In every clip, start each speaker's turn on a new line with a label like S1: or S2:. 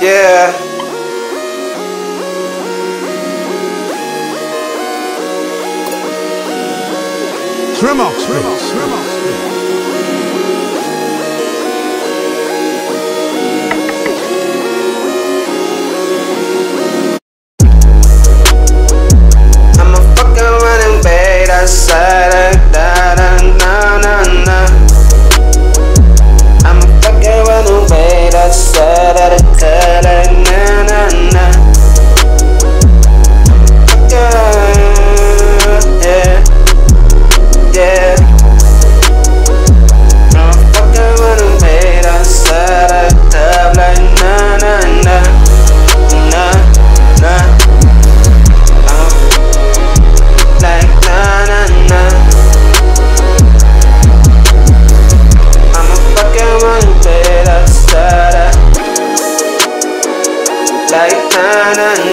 S1: Yeah. Tremors, tremors, tremors.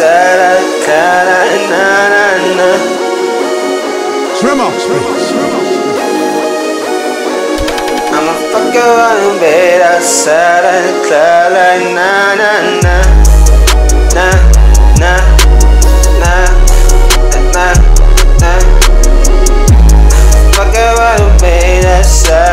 S1: da da da na na na. I'ma fuck you on bed outside of the club like na na na na na na na na. Fuck you on bed outside.